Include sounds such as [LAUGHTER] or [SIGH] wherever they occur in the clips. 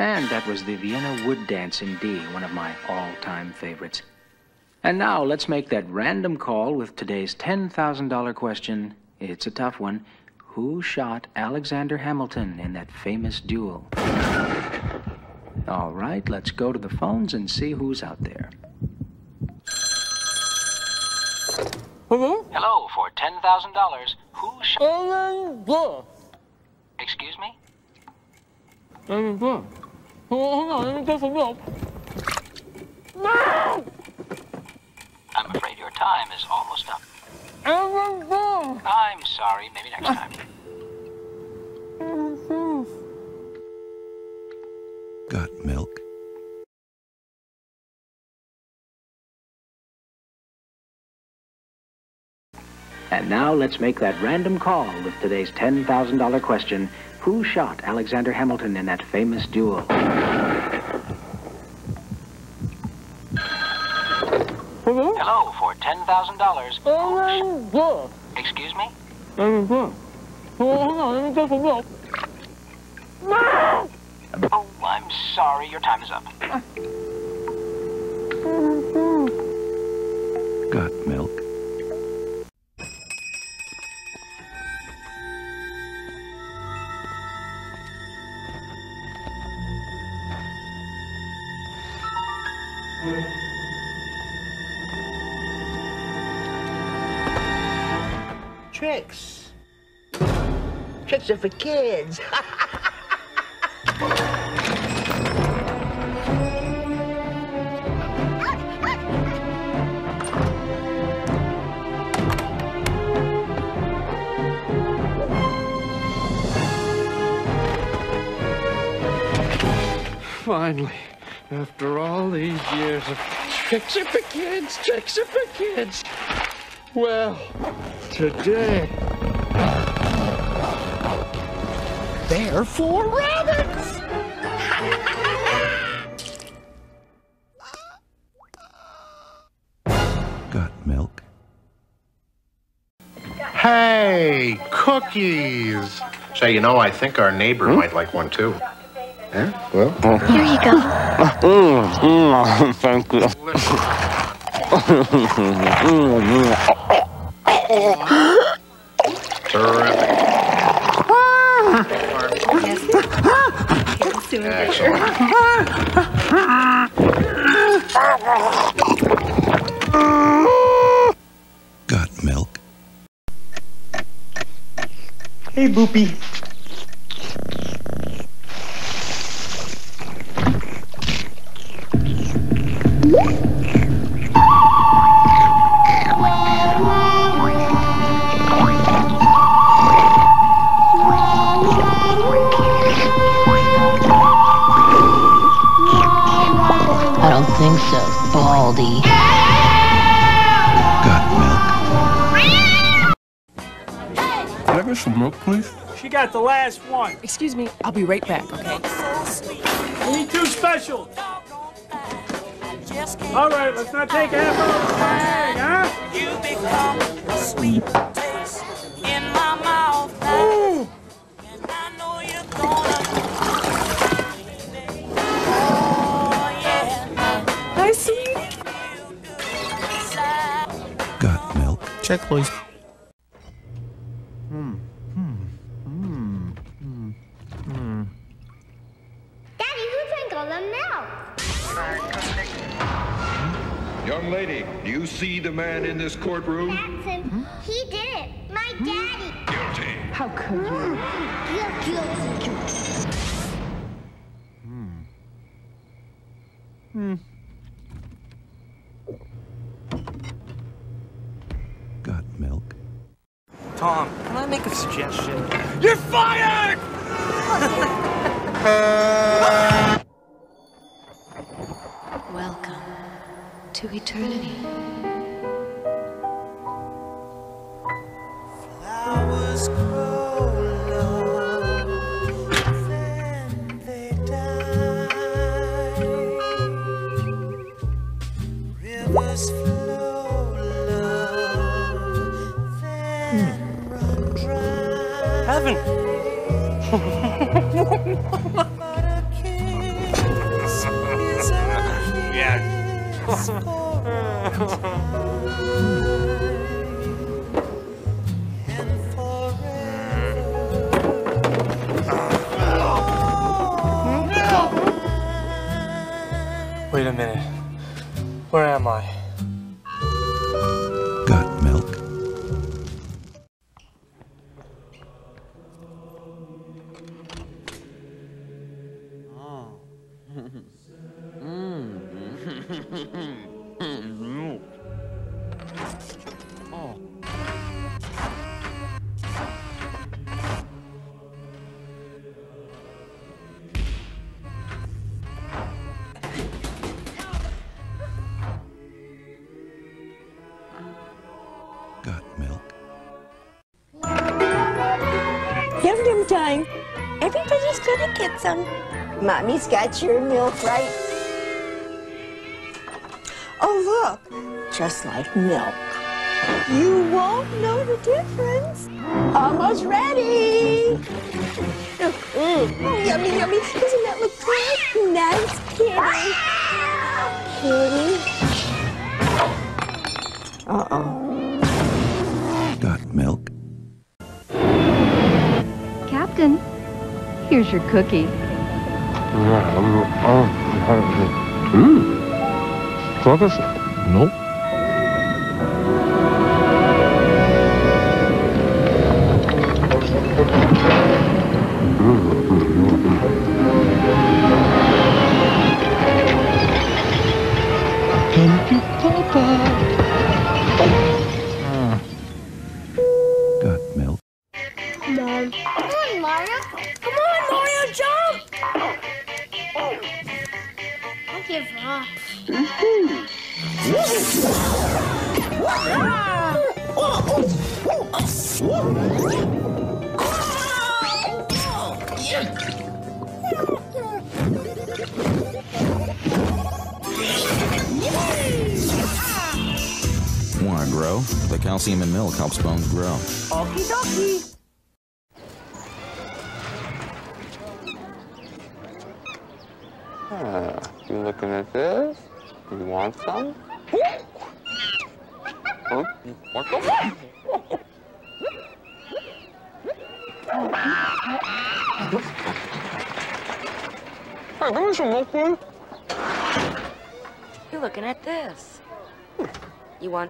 And that was the Vienna Wood Dance in D, one of my all time favorites. And now let's make that random call with today's $10,000 question. It's a tough one. Who shot Alexander Hamilton in that famous duel? All right, let's go to the phones and see who's out there. Hello? Hello, for $10,000, who shot. Excuse me? my God. Hold on, let me get some milk. No! I'm afraid your time is almost up. Oh, my I'm sorry, maybe next time. Got milk? And now let's make that random call with today's $10,000 question. Who shot Alexander Hamilton in that famous duel? Hello? Hello, for $10,000. Oh, my God. Excuse me? Oh, my God. Hold on, let me get some milk. No! Oh, I'm sorry, your time is up. Got milk? Trix. Trix are for kids. [LAUGHS] Finally, after all these years of Trix are for kids, Trix are for kids. Well, today. They're four rabbits! Got milk? Hey, cookies! Say, you know, I think our neighbor hmm? might like one too. Yeah? Well, Here you go. Mm, mm, [LAUGHS] thank you. [LAUGHS] terrific. Got milk? Hey, Boopy. Please? She got the last one. Excuse me, I'll be right back, okay? Only two special. All right, let's not take half of the bag, huh? You become a sweet taste in my mouth. Ooh. And I know you're gonna. Oh, yeah. Hi, sweetie. Got milk? Check, please. Young lady, do you see the man in this courtroom? That's him. He did it. My hmm? daddy. Guilty. How could you? Guilty, guilty. Got milk? Tom, can I make a suggestion? You're fired! [LAUGHS] to eternity. Flowers grow low, then they die. Rivers flow low, then run dry. Heaven. Hmm. [LAUGHS] [LAUGHS] Wait a minute. Where am I? Mommy's got your milk right. Oh, look. Just like milk. You won't know the difference. Almost ready. Mm. Oh, yummy, yummy. Doesn't that look good? Nice kitty. Kitty. Uh-oh. Got milk? Captain, here's your cookie. Mmm. Clovis? Nope.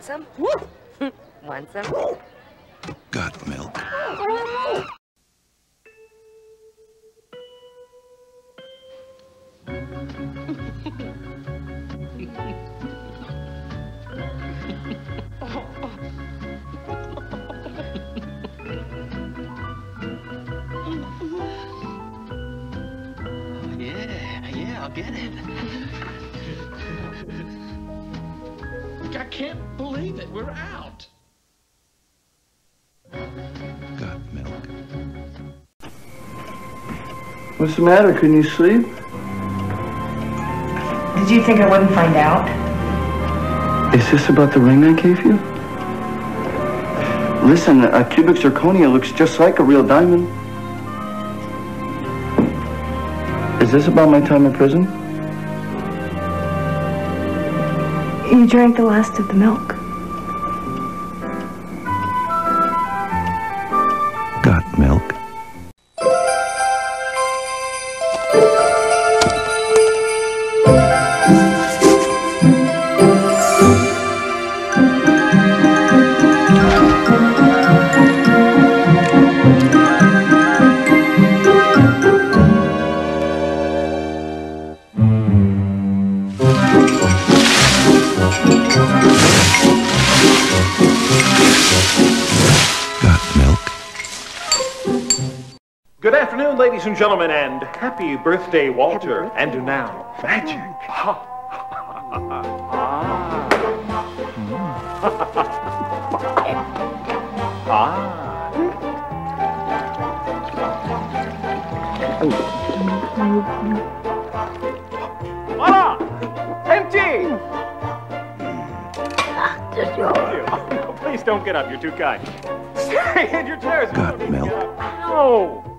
Want some? [LAUGHS] want some? Got milk? [LAUGHS] Oh, yeah, yeah, I'll get it. [LAUGHS] can't believe it. We're out. Got milk? What's the matter? Couldn't you sleep? Did you think I wouldn't find out? Is this about the ring I gave you? Listen, a cubic zirconia looks just like a real diamond. Is this about my time in prison? Drank the last of the milk. Ladies and gentlemen, and happy birthday, Walter. And now, magic. ah. Voila! Empty! Please don't get up. You're too kind. [LAUGHS] Stay in your chairs. Got milk? Ow!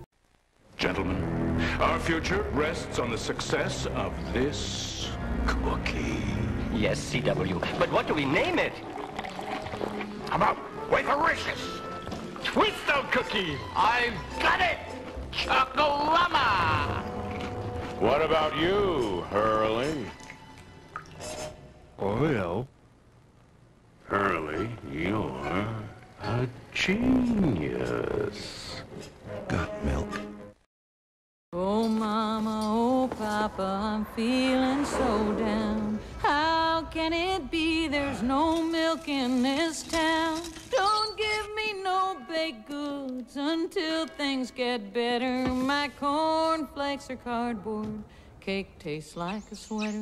Gentlemen, our future rests on the success of this Cookie. Yes, CW. But what do we name it? How about Wafericious? Twisto Cookie! I've got it! Chocolama! What about you, Hurley? Oreo. Hurley, you're a genius. Got milk. Mama, oh, papa, I'm feeling so down. How can it be there's no milk in this town? Don't give me no baked goods until things get better. My cornflakes are cardboard, cake tastes like a sweater.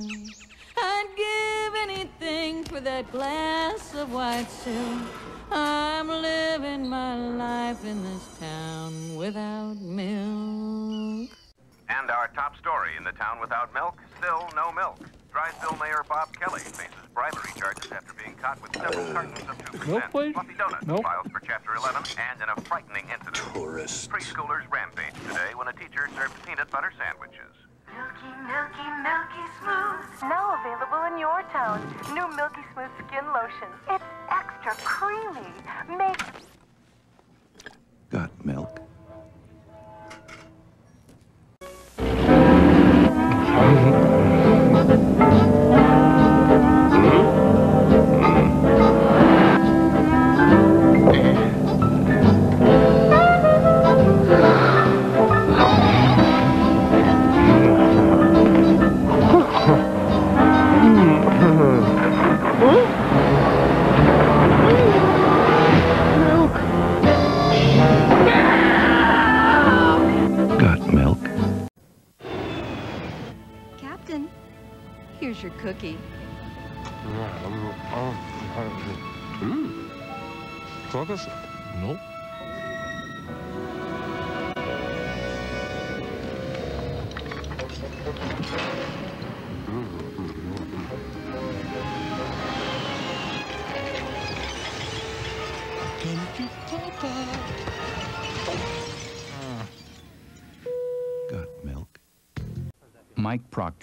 I'd give anything for that glass of white silk. I'm living my life in this town without milk. And our top story in the town without milk, still no milk. Drysville Mayor Bob Kelly faces bribery charges after being caught with several uh, cartons of 2%. Milk, please? Fluffy Donuts Milk? files for Chapter 11 and in a frightening incident. Tourists. Preschoolers rampage today when a teacher served peanut butter sandwiches. Milky, milky, milky smooth. Now available in your town. New Milky Smooth Skin Lotion. It's extra creamy. Make Got milk.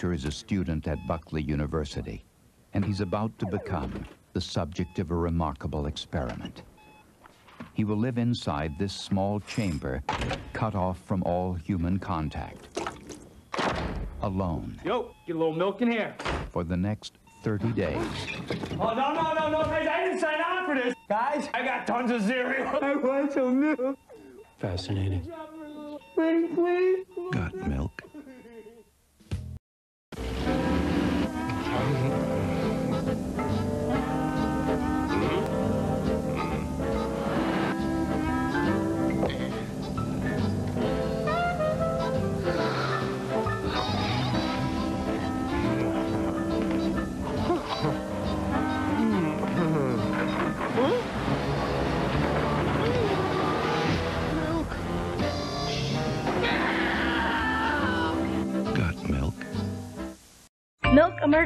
Mike is a student at Buckley University, and he's about to become the subject of a remarkable experiment. He will live inside this small chamber, cut off from all human contact, alone Yo, get a little milk in here. for the next 30 days. Oh, no, no, no, no, guys, I didn't sign on for this. Guys, I got tons of cereal. I want some milk. Fascinating. Please, please. Got milk.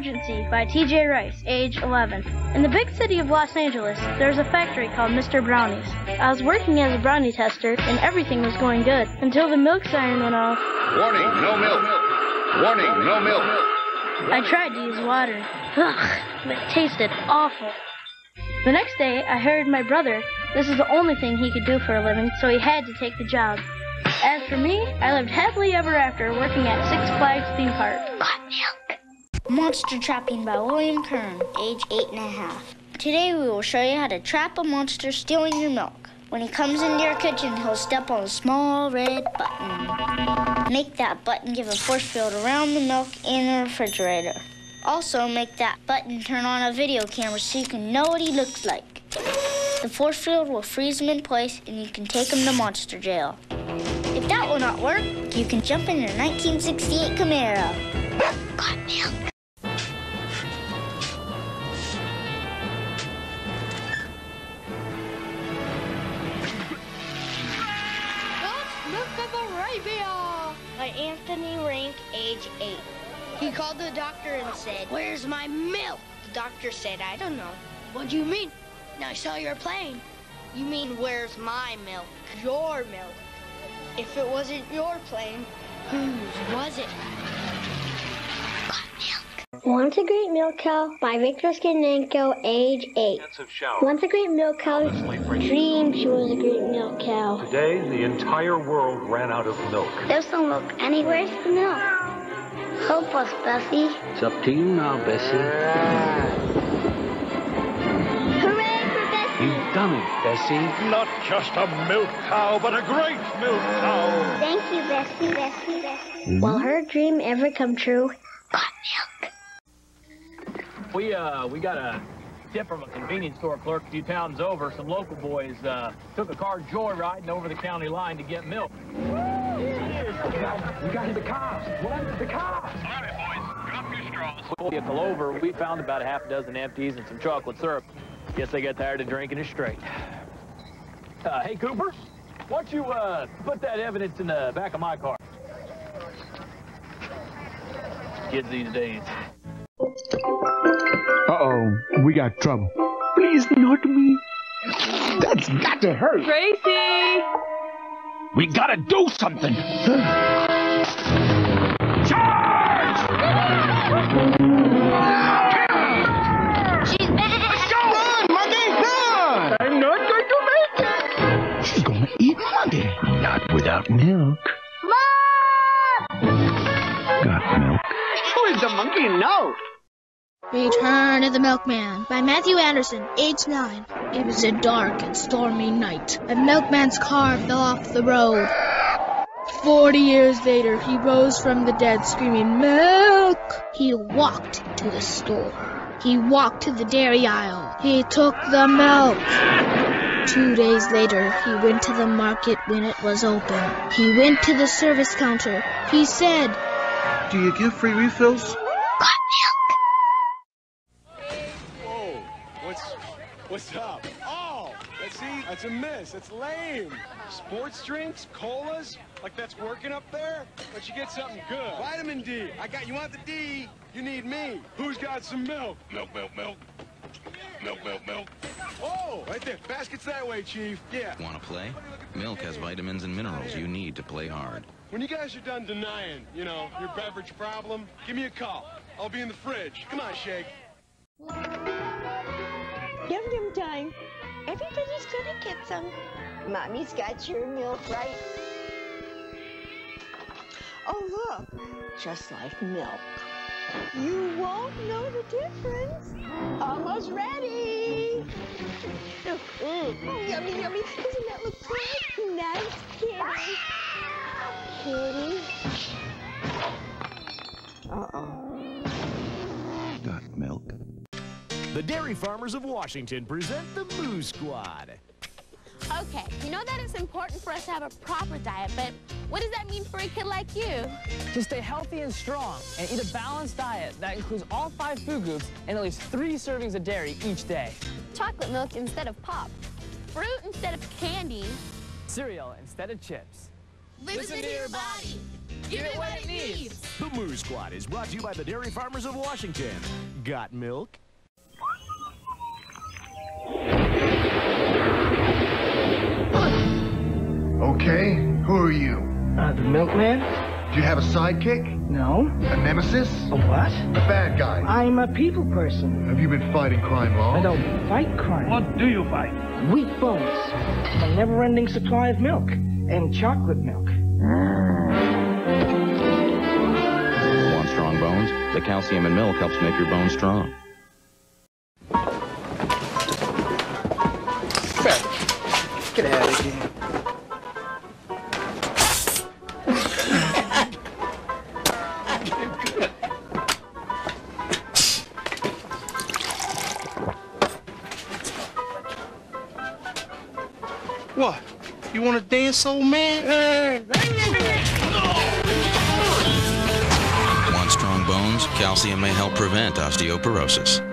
Emergency by TJ Rice, age 11. In the big city of Los Angeles, there's a factory called Mr. Brownies. I was working as a brownie tester, and everything was going good until the milk siren went off. Warning, no milk. Warning, no milk. I tried to use water. Ugh, but it tasted awful. The next day, I heard my brother. This is the only thing he could do for a living, so he had to take the job. As for me, I lived happily ever after working at Six Flags theme park. Monster Trapping by William Kern, age eight and a half. Today we will show you how to trap a monster stealing your milk. When he comes into your kitchen, he'll step on a small red button. Make that button give a force field around the milk in the refrigerator. Also, make that button turn on a video camera so you can know what he looks like. The force field will freeze him in place and you can take him to monster jail. If that will not work, you can jump in your 1968 Camaro. Got milk. Age eight. He called the doctor and said, Where's my milk? The doctor said, I don't know. What do you mean? I saw your plane. You mean, where's my milk? Your milk. If it wasn't your plane, whose was it? Milk. Once a Great Milk Cow by Victor Skanenko, age 8. Once a great milk cow dreamed she was a great milk cow. Today, the entire world ran out of milk. There's no milk anywhere. Where's the milk? Help us, Bessie. It's up to you now, Bessie. Hooray for Bessie! You've done it, Bessie. Not just a milk cow, but a great milk cow. Thank you, Bessie, Bessie, Bessie. Will her dream ever come true? We uh we got a tip from a convenience store clerk a few towns over. Some local boys uh, took a car joyriding over the county line to get milk. We got the cops. What? The cops. All right, boys. Drop your straws. When we pull over, we found about a half a dozen empties and some chocolate syrup. Guess they got tired of drinking it straight. Uh, hey, Cooper, why don't you uh, put that evidence in the back of my car? Kids these days. Uh-oh, we got trouble. Please, not me. That's got to hurt. Gracie! We gotta do something. Charge! She's back! Run, monkey, run! I'm not going to make it. She's gonna eat monkey. Not without milk. Mom! Got milk. Who is the monkey now? Return of the Milkman by Matthew Anderson, age 9. It was a dark and stormy night. A milkman's car fell off the road. Forty years later, he rose from the dead screaming, Milk! He walked to the store. He walked to the dairy aisle. He took the milk. Two days later, he went to the market when it was open. He went to the service counter. He said, Do you give free refills? Whoa, see, that's a miss. That's lame. Sports drinks, colas, like that's working up there. But you get something good. Vitamin D. I got. You want the D? You need me. Who's got some milk? Milk, milk, milk. Milk, milk, milk. Oh, right there. Baskets that way, Chief. Yeah. Want to play? Milk has vitamins and minerals you need to play hard. When you guys are done denying, you know, your beverage problem, give me a call. I'll be in the fridge. Come on, Shake. Yum yum time. Everybody's gonna get some. Mommy's got your milk, right? Oh, look. Just like milk. You won't know the difference. Almost ready. Mm. yummy, yummy. Doesn't that look good? Nice kitty. Kitty. Uh-oh. Got milk. The Dairy Farmers of Washington present the Moo Squad. Okay, you know that it's important for us to have a proper diet, but what does that mean for a kid like you? To stay healthy and strong and eat a balanced diet that includes all five food groups and at least three servings of dairy each day. Chocolate milk instead of pop, fruit instead of candy. Cereal instead of chips. Listen, to your body. Give it what it needs. The Moo Squad is brought to you by the Dairy Farmers of Washington. Got milk? Okay, who are you? Uh, the milkman? Do you have a sidekick? No. A nemesis? A what? A bad guy? I'm a people person. Have you been fighting crime long? I don't fight crime. What do you fight? Weak bones. A never-ending supply of milk. And chocolate milk. Want strong bones? The calcium in milk helps make your bones strong. You want to old man? Want strong bones? Calcium may help prevent osteoporosis.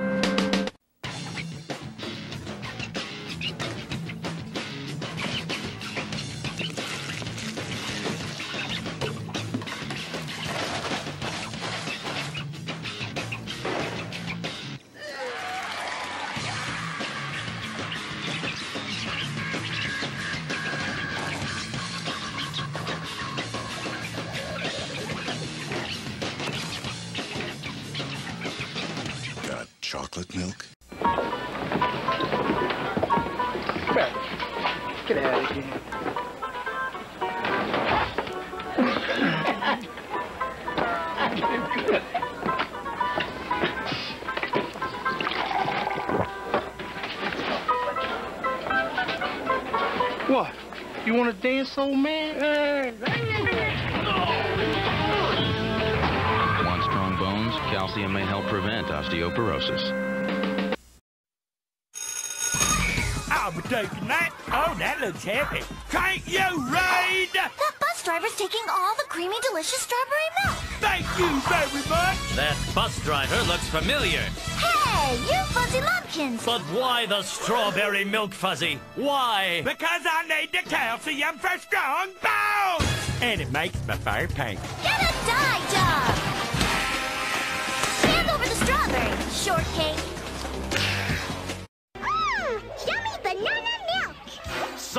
Get out of here. What? You want to dance, old man? Want strong bones? Calcium may help prevent osteoporosis. I'll be taking that. That looks heavy. Can't you read? That bus driver's taking all the creamy, delicious strawberry milk. Thank you very much. That bus driver looks familiar. Hey, you fuzzy lumpkins. But why the strawberry milk fuzzy? Why? Because I need the calcium for strong bones. And it makes my fur pink. Get a dye job. Hand over the strawberry, shortcake.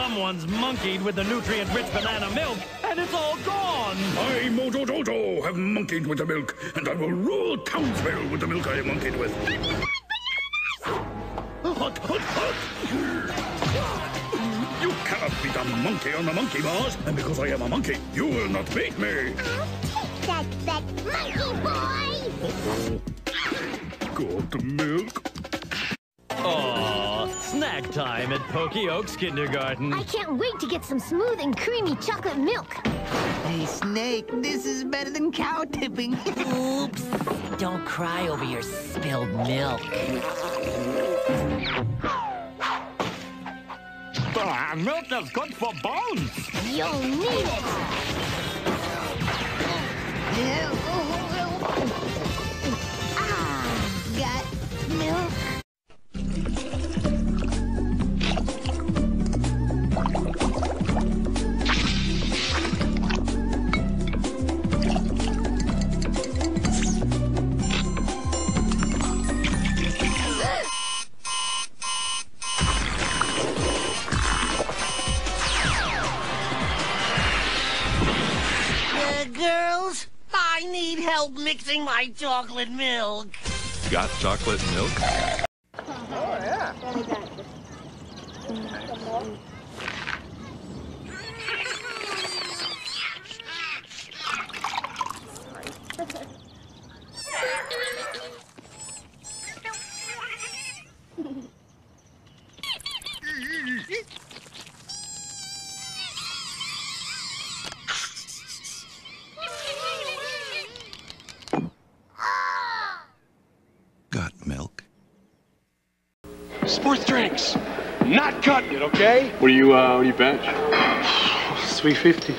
Someone's monkeyed with the nutrient-rich banana milk, and it's all gone. I, Mojo Jojo, have monkeyed with the milk, and I will rule Townsville with the milk I have monkeyed with. Hot, hot, hot! You cannot beat a monkey on the monkey bars, and because I am a monkey, you will not beat me. I'll take That, that monkey boy. Uh-oh. Good milk. Aw, snack time at Pokey Oaks Kindergarten. I can't wait to get some smooth and creamy chocolate milk. Hey, Snake, this is better than cow tipping. Oops. Don't cry over your spilled milk. Ah, milk is good for bones. You'll need it. Mixing chocolate milk. Got chocolate milk? Oh, yeah. Got milk? Sports drinks. Not cutting it, okay? What do you, uh, what do you bench? 350.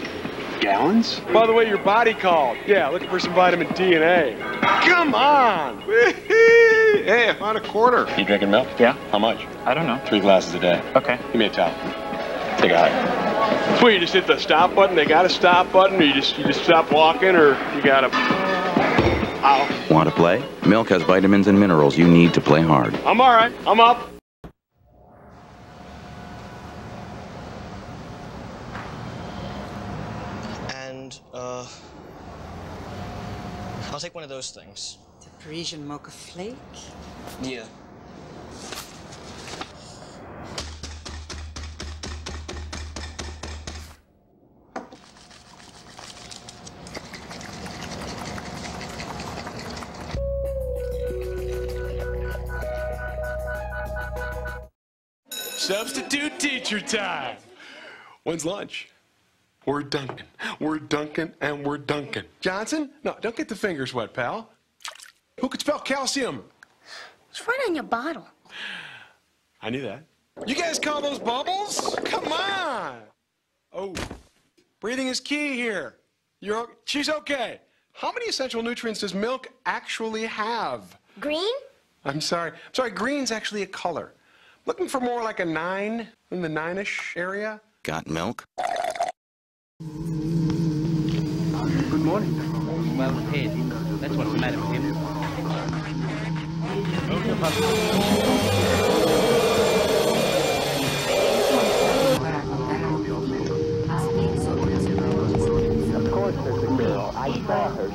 Gallons? By the way, your body called. Yeah, looking for some vitamin D and A. Come on! hey, I found a quarter. You drinking milk? Yeah. How much? I don't know. Three glasses a day. Okay. Give me a towel. Take a hike. Well, you just hit the stop button. They got a stop button, or you just you just stop walking, or you got to. Ow! Want to play? Milk has vitamins and minerals you need to play hard. I'm all right. I'm up. And, uh. I'll take one of those things. The Parisian mocha flake? Yeah. Substitute teacher time. When's lunch? We're Duncan. We're Duncan and we're Duncan. Johnson? No, don't get the fingers wet, pal. Who could spell calcium? It's right on your bottle. I knew that. You guys call those bubbles? Come on. Oh, breathing is key here. You're, o- she's okay. How many essential nutrients does milk actually have? Green? I'm sorry. I'm sorry, green's actually a color. Looking for more like a nine in the nine-ish area? Got milk? Good morning. Well, head. That's what's the matter with him. Of course there's a girl. I saw her.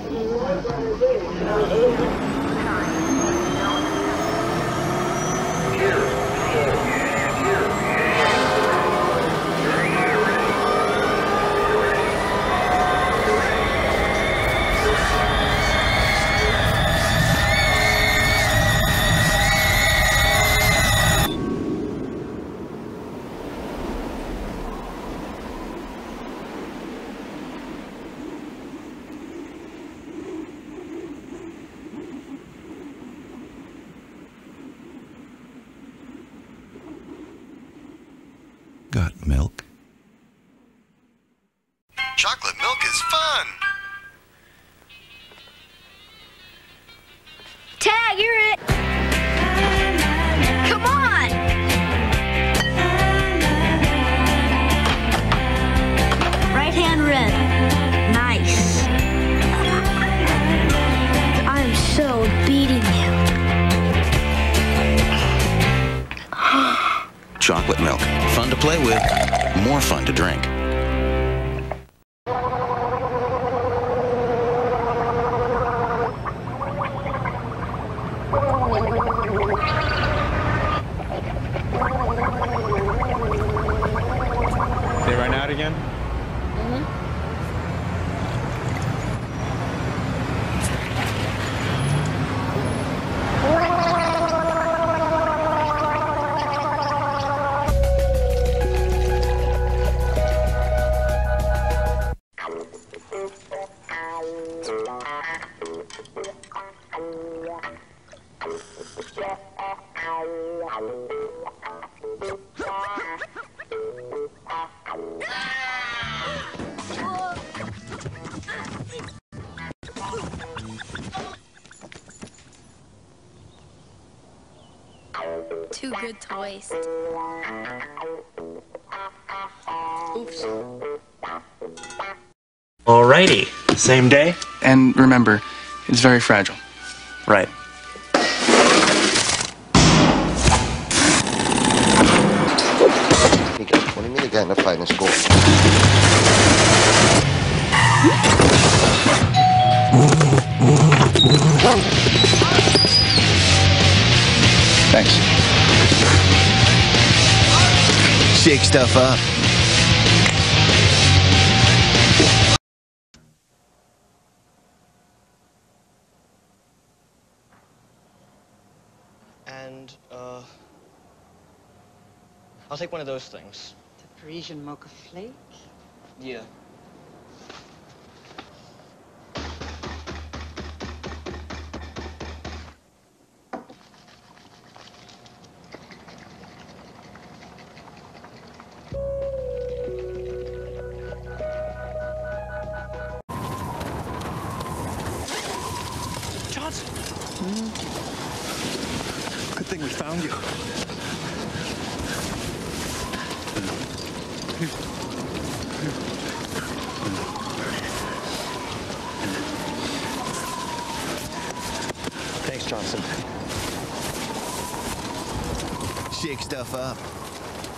Chocolate milk is fun. Tag, you're it. Come on. Right hand red. Nice. I'm so beating you. Chocolate milk. Fun to play with, more fun to drink. Good toys. Oops. Alrighty. Same day? And remember, it's very fragile. Right. He what do you mean they got in a fight in school? Thanks. Shake stuff up. And, uh. I'll take one of those things. The Parisian mocha flake? Yeah.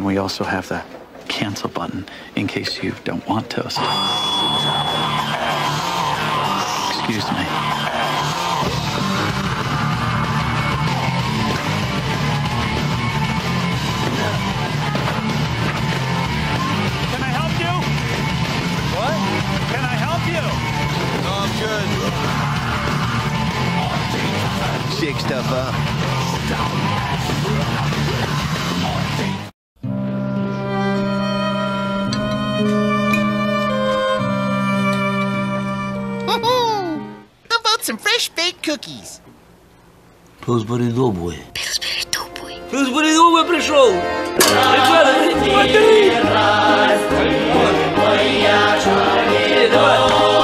And we also have the cancel button in case you don't want toast. Excuse me. Can I help you? What? Can I help you? No, I'm good. Shake stuff up. cookies. Пилсбери Добуэ. Пилсбери Добуэ. Пилсбери Добуэ пришел. Ребята, смотри. Здравствуй, мой я человек.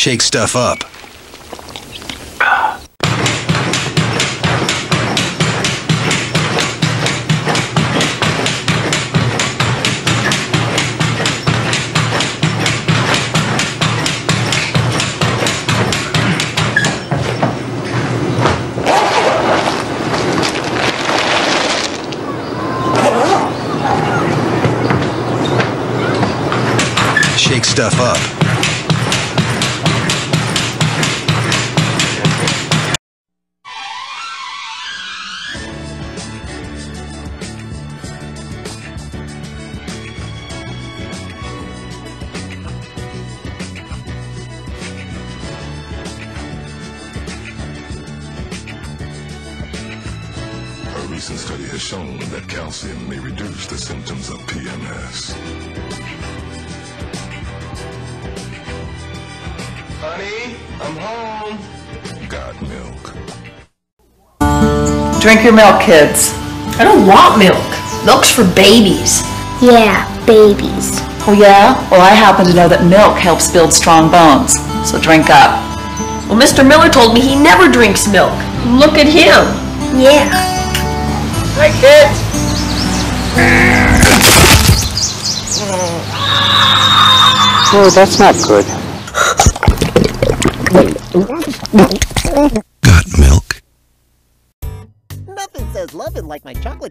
Shake stuff up. Shake stuff up. Milk, kids. I don't want milk. Milk's for babies. Yeah, babies. Oh yeah? Well, I happen to know that milk helps build strong bones. So drink up. Well, Mr. Miller told me he never drinks milk. Look at him. Yeah. Hi, kids. Oh, that's not good. [LAUGHS]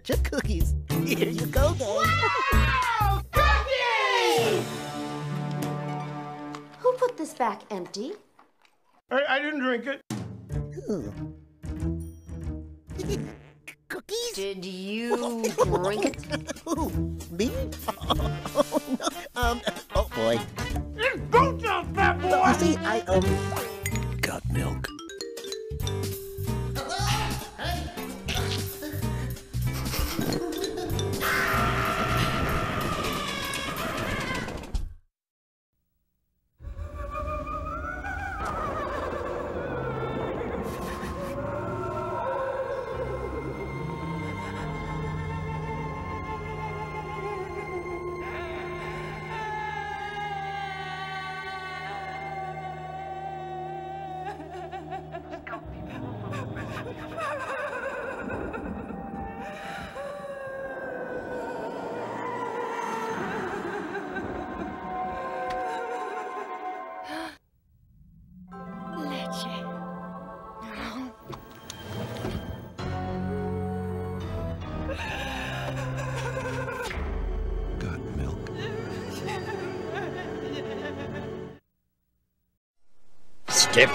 like my chocolate chip cookies. [LAUGHS] Here you go, gang. Who put this back empty? I, I didn't drink it. [LAUGHS] Cookies? Did you [LAUGHS] drink it? Who? Me? Oh, no. Um, oh boy. Go down, fat boy! You see, I, um... Got milk?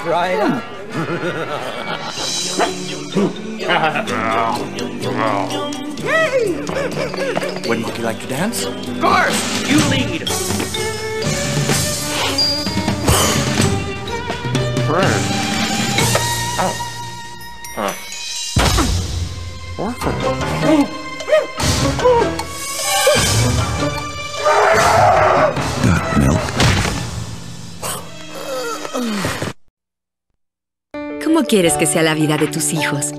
Right up. Wouldn't would you like to dance? Of course! You lead! Got quieres que sea la vida de tus hijos?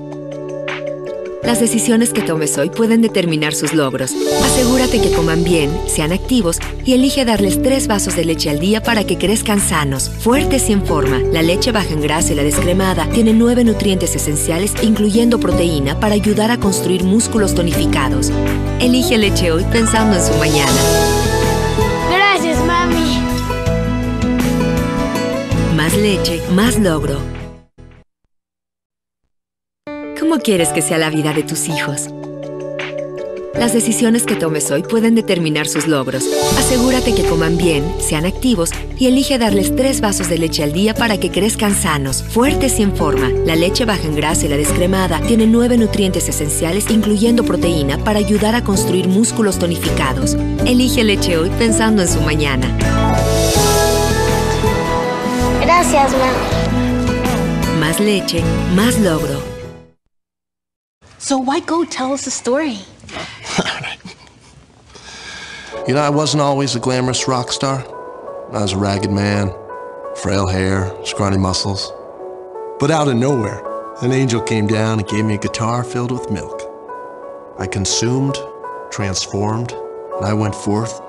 Las decisiones que tomes hoy pueden determinar sus logros. Asegúrate que coman bien, sean activos y elige darles tres vasos de leche al día para que crezcan sanos, fuertes y en forma. La leche baja en grasa y la descremada tiene nueve nutrientes esenciales, incluyendo proteína, para ayudar a construir músculos tonificados. Elige leche hoy pensando en su mañana. Gracias, mami. Más leche, más logro. ¿Cómo quieres que sea la vida de tus hijos? Las decisiones que tomes hoy pueden determinar sus logros. Asegúrate que coman bien, sean activos y elige darles tres vasos de leche al día para que crezcan sanos, fuertes y en forma. La leche baja en grasa y la descremada tiene nueve nutrientes esenciales, incluyendo proteína, para ayudar a construir músculos tonificados. Elige leche hoy pensando en su mañana. Gracias, mami. Más leche, más logro. So why go tell us a story? You know, I wasn't always a glamorous rock star. I was a ragged man, frail hair, scrawny muscles. But out of nowhere, an angel came down and gave me a guitar filled with milk. I consumed, transformed, and I went forth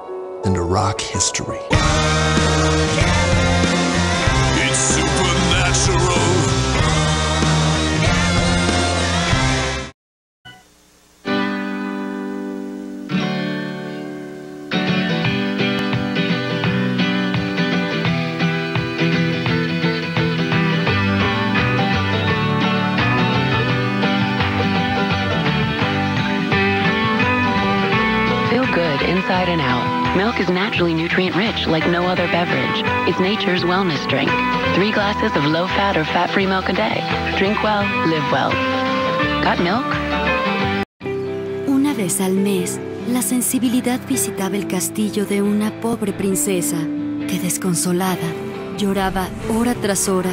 into rock history. Milk is naturally nutrient rich like no other beverage. It's nature's wellness drink. Three glasses of low fat or fat free milk a day. Drink well, live well. Got milk? Una vez al mes, la sensibilidad visitaba el castillo de una pobre princesa que desconsolada lloraba hora tras hora,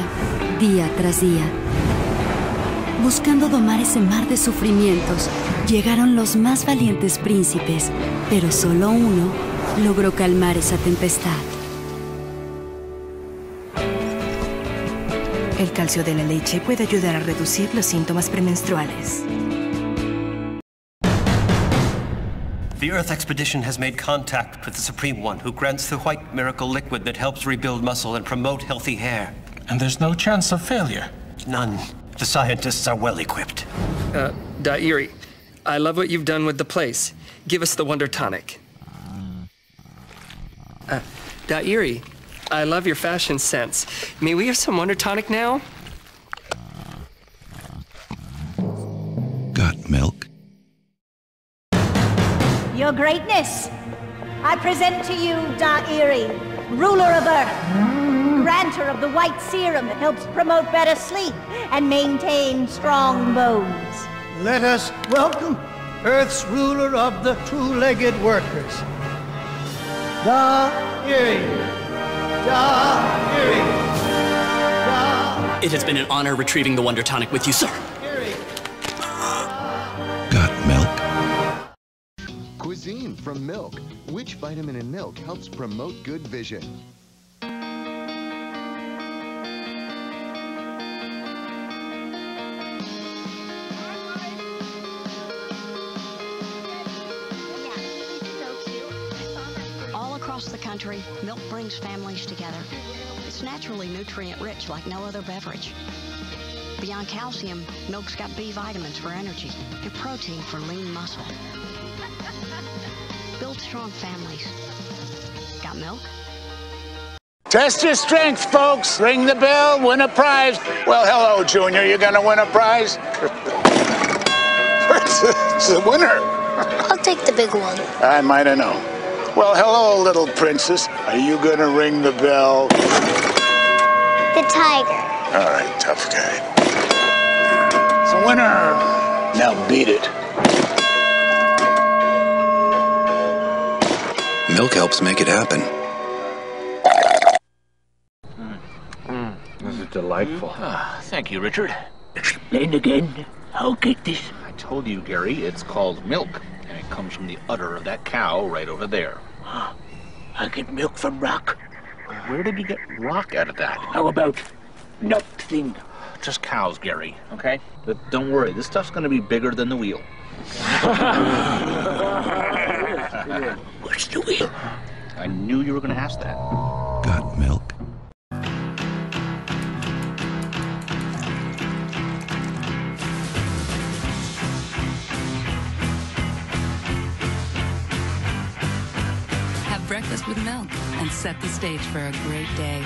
día tras día. Buscando domar ese mar de sufrimientos, llegaron los más valientes príncipes, pero solo uno logró calmar esa tempestad. El calcio de la leche puede ayudar a reducir los síntomas premenstruales. The Earth expedition has made contact with the Supreme One, who grants the white miracle liquid that helps rebuild muscle and promote healthy hair. And there's no chance of failure. None. The scientists are well equipped. Uh, Dairi, I love what you've done with the place. Give us the Wonder Tonic. Uh, Dairi, I love your fashion sense. May we have some Wonder Tonic now? Got milk? Your Greatness, I present to you Da'iri, ruler of Earth, grantor of the white serum that helps promote better sleep and maintain strong bones. Let us welcome Earth's ruler of the two-legged workers. Da'iri. Da'iri. Da It has been an honor retrieving the Wonder Tonic with you, sir. Got milk? Cuisine from milk. Which vitamin in milk helps promote good vision? Country, milk brings families together. It's naturally nutrient rich like no other beverage. Beyond calcium, milk's got B vitamins for energy and protein for lean muscle. [LAUGHS] Build strong families. Got milk? Test your strength, folks. Ring the bell, win a prize. Well, hello, Junior. You're gonna win a prize? [LAUGHS] it's the winner. I'll take the big one. I might have known. Well, hello, little princess. Are you gonna ring the bell? The tiger. All right, tough guy. It's a winner. Now beat it. Milk helps make it happen. Hmm. Hmm. This is delightful. Hmm. Ah, thank you, Richard. Explain again. How get this? I told you, Gary, it's called milk, and comes from the udder of that cow right over there. [GASPS] I get milk from rock. Where did you get rock out of that? How about nothing? Just cows, Gary, okay? But don't worry, this stuff's gonna be bigger than the wheel. [LAUGHS] [LAUGHS] What's the wheel? I knew you were gonna ask that. Got milk? Breakfast with milk and set the stage for a great day.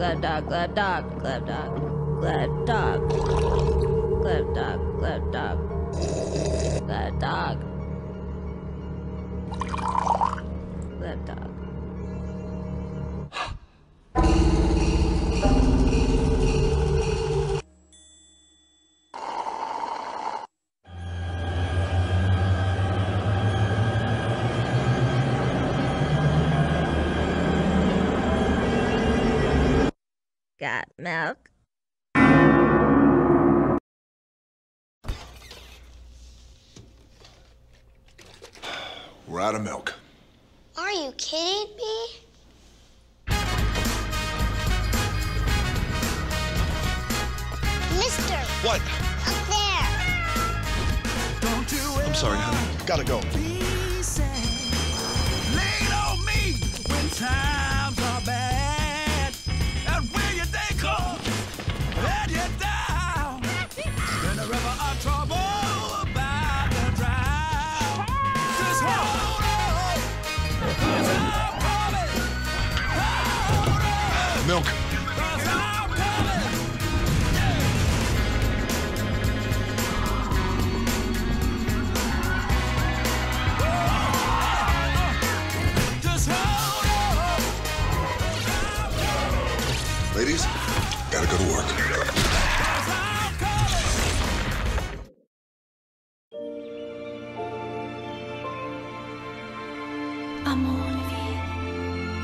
Glad dog, glad dog, glad dog, glad dog, glad dog. Glad dog, glad dog. Ladies, gotta go to work. Amore vieni,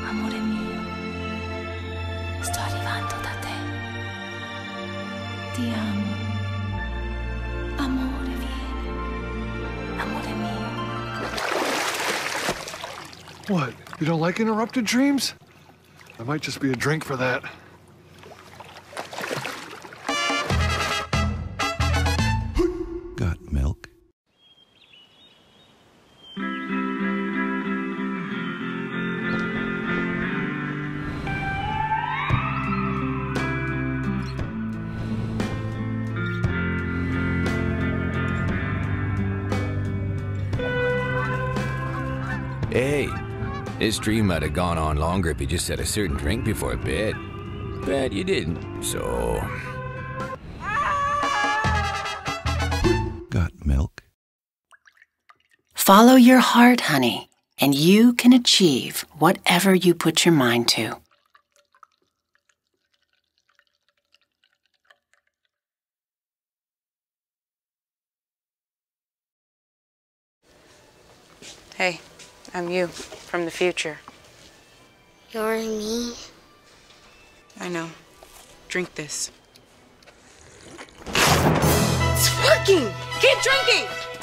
amore mio. Sto arrivando da te. Ti amo. Amore vieni, amore mio. What? You don't like interrupted dreams? There might just be a drink for that. This dream might have gone on longer if you just had a certain drink before bed. But you didn't, so. Got milk? Follow your heart, honey, and you can achieve whatever you put your mind to. Hey, I'm you from the future. You're me. I know. Drink this. It's working! Keep drinking!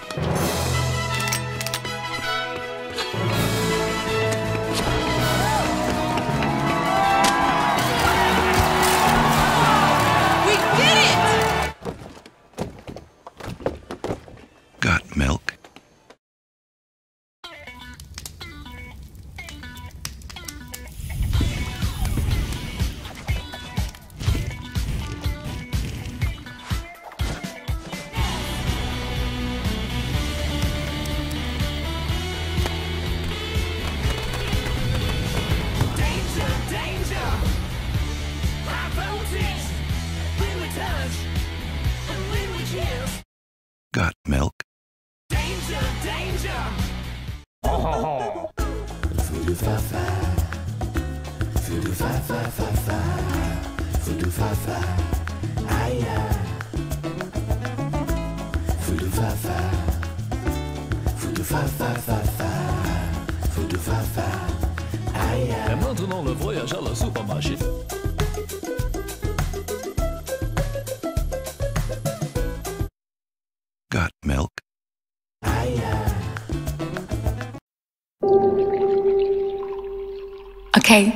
Okay.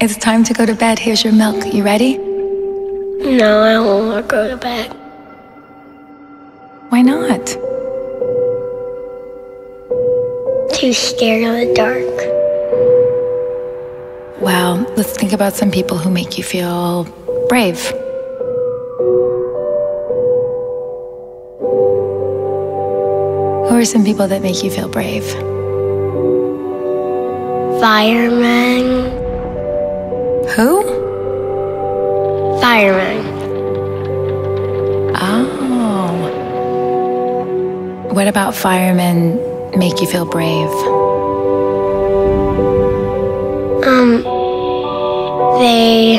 It's time to go to bed. Here's your milk. You ready? No, I won't want to go to bed. Why not? Too scared of the dark. Well, let's think about some people who make you feel brave. Who are some people that make you feel brave? Fireman. Who? Fireman. Oh. What about firemen make you feel brave? Um, they.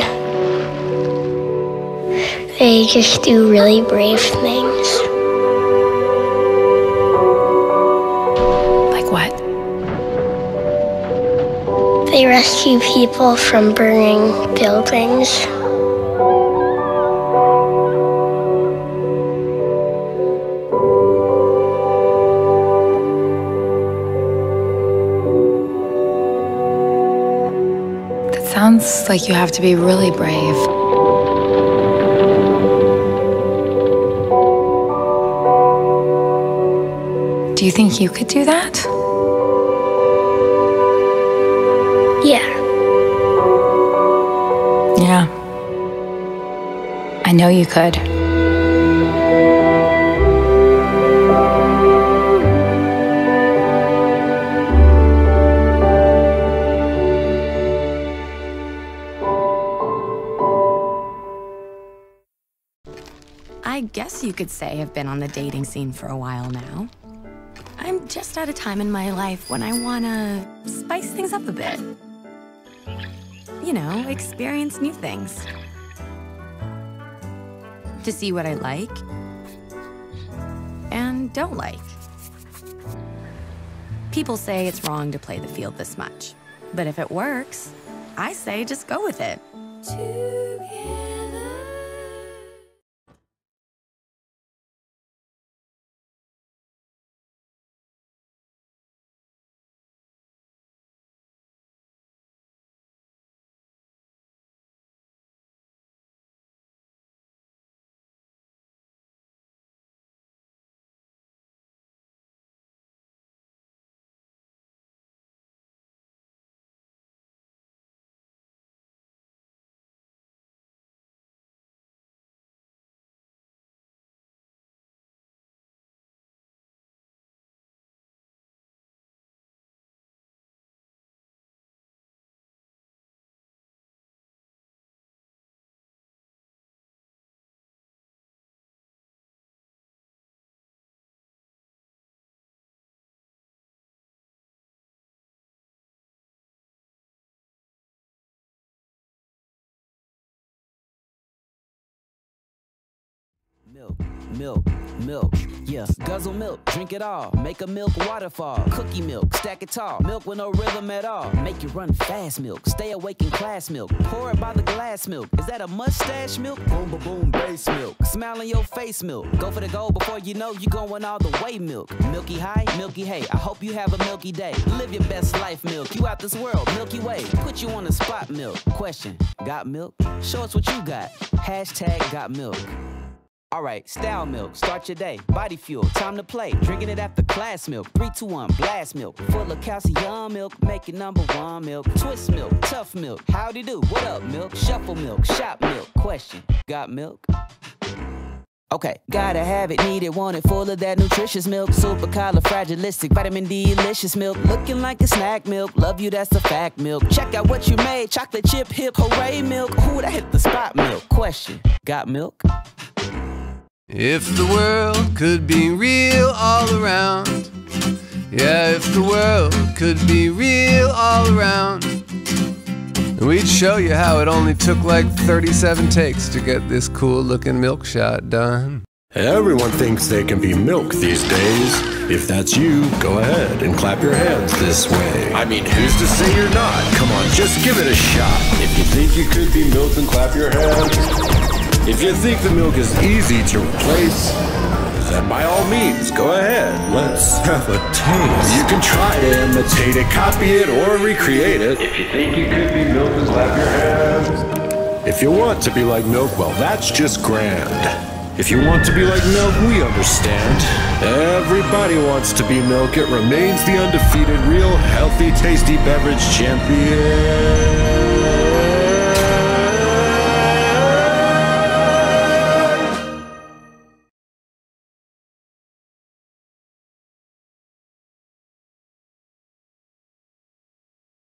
They just do really brave things. Rescue people from burning buildings. That sounds like you have to be really brave. Do you think you could do that? know you could. I guess you could say I've been on the dating scene for a while now. I'm just at a time in my life when I wanna spice things up a bit. You know, experience new things. To see what I like and don't like. People say it's wrong to play the field this much. But if it works, I say just go with it. Milk, milk, milk, yeah. Guzzle milk, drink it all. Make a milk waterfall. Cookie milk, stack it tall. Milk with no rhythm at all. Make you run fast milk. Stay awake in class milk. Pour it by the glass milk. Is that a mustache milk? Boom, boom, boom, base milk. Smile in your face milk. Go for the goal before you know you're going all the way milk. Milky high, milky hey. I hope you have a milky day. Live your best life milk. You out this world, Milky Way. Put you on the spot milk. Question, got milk? Show us what you got. Hashtag got milk. Alright, style milk, start your day. Body fuel, time to play. Drinking it after class milk. 3 2 1, blast milk. Full of calcium milk, make it number one milk. Twist milk, tough milk. Howdy do, what up milk? Shuffle milk, shop milk. Question, got milk? Okay, gotta have it, need it, want it, full of that nutritious milk. Super fragilistic, vitamin D, delicious milk. Looking like a snack milk, love you, that's a fact milk. Check out what you made, chocolate chip, hip, hooray milk. Who that hit the spot milk? Question, got milk? If the world could be real all around, yeah, if the world could be real all around, we'd show you how it only took like 37 takes to get this cool looking milk shot done. Everyone thinks they can be milk these days. If that's you, go ahead and clap your hands this way. I mean, who's to say you're not? Come on, just give it a shot. If you think you could be milk, then clap your hands. If you think the milk is easy to replace, then by all means, go ahead. Let's have a taste. You can try to imitate it, copy it, or recreate it. If you think you could be milk, then clap your hands. If you want to be like milk, well, that's just grand. If you want to be like milk, we understand. Everybody wants to be milk. It remains the undefeated, real, healthy, tasty beverage champion.